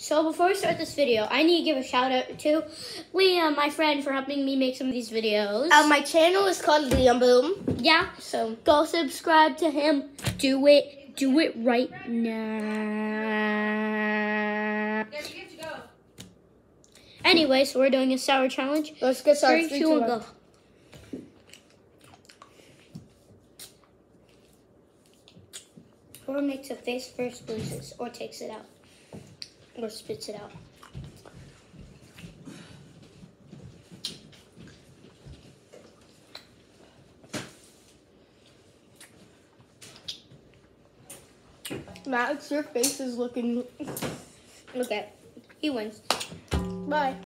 So before we start this video, I need to give a shout out to Liam, my friend, for helping me make some of these videos. Uh, my channel is called Liam Boom. yeah, So go subscribe to him. Do it. Do it right now. Anyway, so we're doing a sour challenge. let's get started. Three, two, one, go. Whoever makes a face first loses, or takes it out, or spits it out. Max, your face is looking. Okay, he wins. Bye.